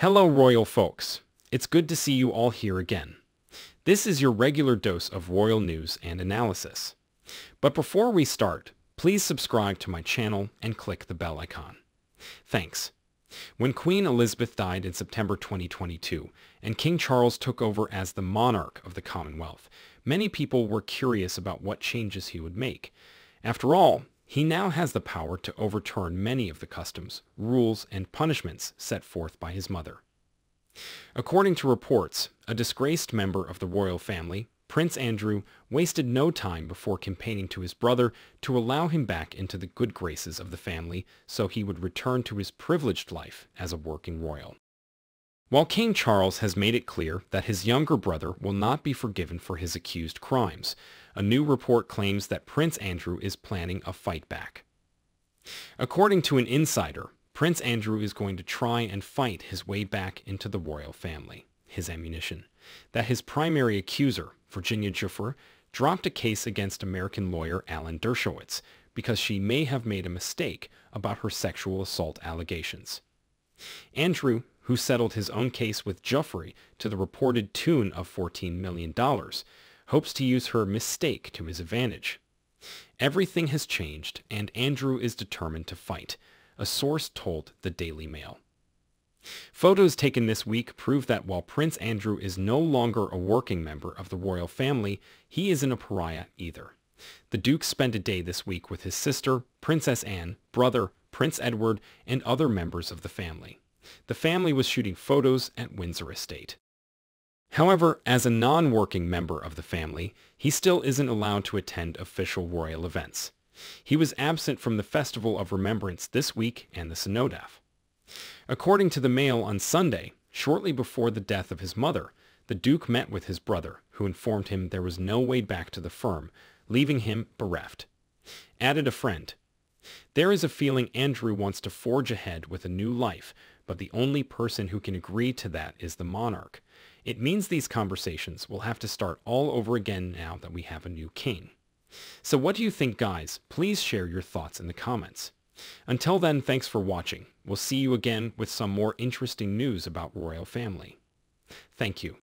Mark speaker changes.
Speaker 1: Hello, royal folks. It's good to see you all here again. This is your regular dose of royal news and analysis. But before we start, please subscribe to my channel and click the bell icon. Thanks. When Queen Elizabeth died in September 2022 and King Charles took over as the monarch of the Commonwealth, many people were curious about what changes he would make. After all, he now has the power to overturn many of the customs, rules, and punishments set forth by his mother. According to reports, a disgraced member of the royal family, Prince Andrew, wasted no time before campaigning to his brother to allow him back into the good graces of the family so he would return to his privileged life as a working royal. While King Charles has made it clear that his younger brother will not be forgiven for his accused crimes, a new report claims that Prince Andrew is planning a fight back. According to an insider, Prince Andrew is going to try and fight his way back into the royal family, his ammunition, that his primary accuser, Virginia Giuffre, dropped a case against American lawyer Alan Dershowitz because she may have made a mistake about her sexual assault allegations. Andrew who settled his own case with Giuffre to the reported tune of $14 million, hopes to use her mistake to his advantage. Everything has changed, and Andrew is determined to fight, a source told the Daily Mail. Photos taken this week prove that while Prince Andrew is no longer a working member of the royal family, he isn't a pariah either. The Duke spent a day this week with his sister, Princess Anne, brother, Prince Edward, and other members of the family. The family was shooting photos at Windsor Estate. However, as a non-working member of the family, he still isn't allowed to attend official royal events. He was absent from the Festival of Remembrance this week and the Cenotaph. According to the Mail on Sunday, shortly before the death of his mother, the Duke met with his brother, who informed him there was no way back to the firm, leaving him bereft. Added a friend, There is a feeling Andrew wants to forge ahead with a new life, but the only person who can agree to that is the monarch. It means these conversations will have to start all over again now that we have a new king. So what do you think, guys? Please share your thoughts in the comments. Until then, thanks for watching. We'll see you again with some more interesting news about royal family. Thank you.